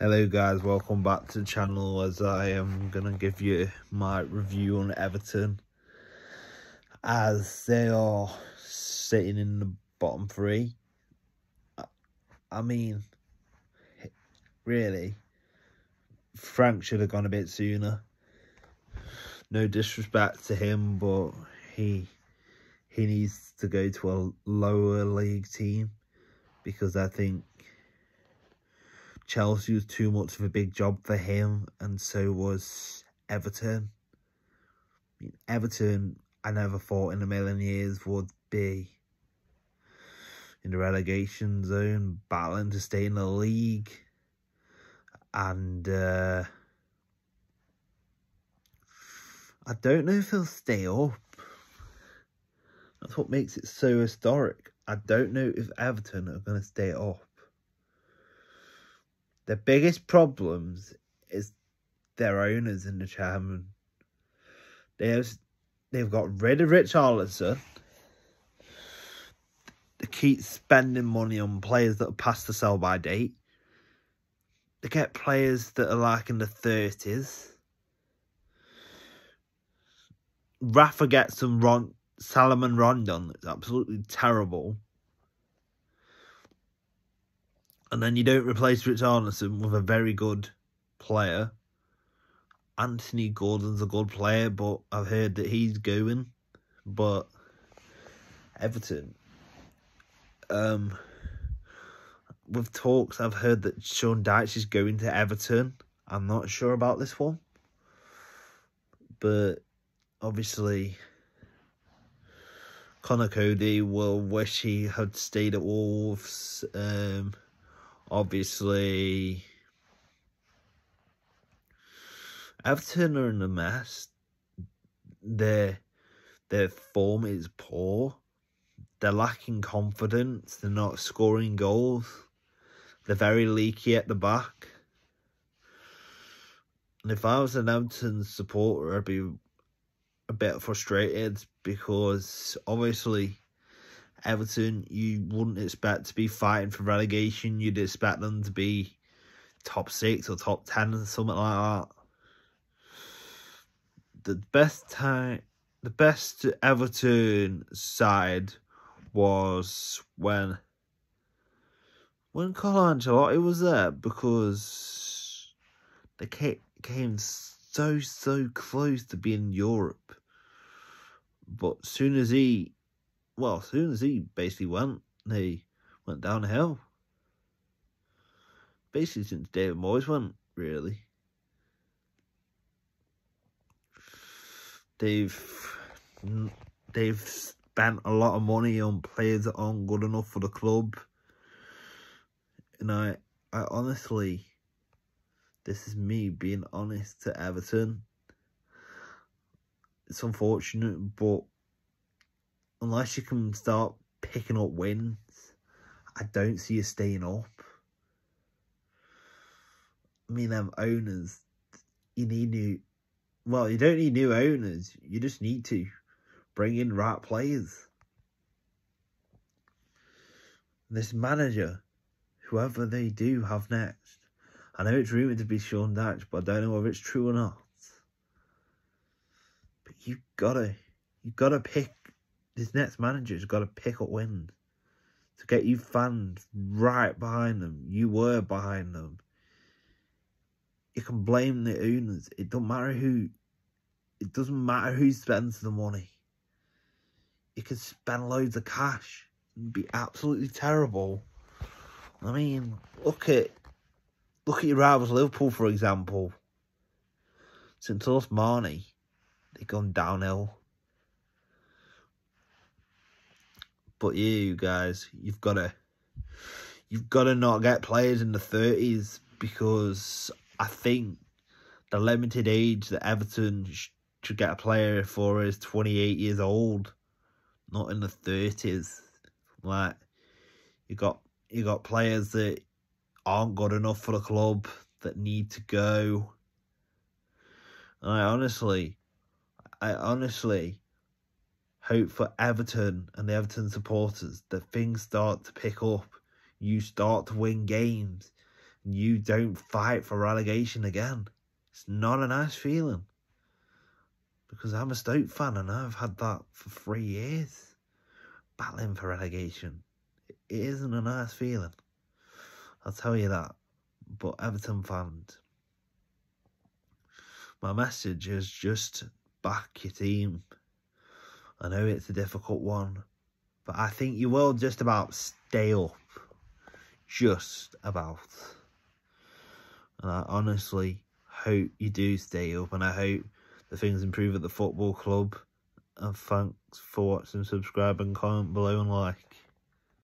Hello guys, welcome back to the channel as I am going to give you my review on Everton as they are sitting in the bottom three. I mean, really, Frank should have gone a bit sooner. No disrespect to him, but he he needs to go to a lower league team because I think Chelsea was too much of a big job for him, and so was Everton. I mean, Everton, I never thought in a million years would be in the relegation zone, battling to stay in the league. And uh, I don't know if he'll stay up. That's what makes it so historic. I don't know if Everton are going to stay up. The biggest problems is their owners and the chairman. They have, they've got rid of Richarlison. They keep spending money on players that are past the sell by date. They get players that are like in the 30s. Rafa gets some Ron, Salomon Rondon. It's absolutely terrible. And then you don't replace Richarlison with a very good player. Anthony Gordon's a good player, but I've heard that he's going. But Everton, um, with talks, I've heard that Sean Dyche is going to Everton. I'm not sure about this one, but obviously, Conor Coady will wish he had stayed at Wolves. Um, obviously Everton are in a mess. Their their form is poor. They're lacking confidence. They're not scoring goals. They're very leaky at the back. And if I was an Everton supporter, I'd be a bit frustrated because obviously Everton, you wouldn't expect to be fighting for relegation. You'd expect them to be top six or top ten or something like that. The best time, the best Everton side was when when Carlo Ancelotti was there because they came, came so so close to being Europe, but soon as he well, as soon as he basically went, they went downhill. Basically, since David Moyes went, really. They've they've spent a lot of money on players that aren't good enough for the club. And I, I honestly, this is me being honest to Everton. It's unfortunate, but unless you can start picking up wins, I don't see you staying up. I mean, them owners, you need new. Well, you don't need new owners. You just need to bring in right players. This manager, whoever they do have next, I know it's rumored to be Sean Dyche, but I don't know whether it's true or not. But you've gotta, you've gotta pick this next manager's got to pick up wins to get you fans right behind them. You were behind them. You can blame the owners. It don't matter who. It doesn't matter who spends the money. You can spend loads of cash and be absolutely terrible. I mean, look at look at your rivals, Liverpool, for example. Since lost Mané, they've gone downhill. But yeah, you guys, you've got to, you've got to not get players in the thirties because I think the limited age that Everton should get a player for is twenty eight years old, not in the thirties. Like you got you got players that aren't good enough for the club that need to go. And I honestly, I honestly hope for Everton and the Everton supporters that things start to pick up. You start to win games. And you don't fight for relegation again. It's not a nice feeling. Because I'm a Stoke fan and I've had that for three years. Battling for relegation. It isn't a nice feeling. I'll tell you that. But Everton fans, my message is just back your team. I know it's a difficult one, but I think you will just about stay up. Just about. And I honestly hope you do stay up, and I hope the things improve at the football club. And thanks for watching, subscribe, and comment below and like.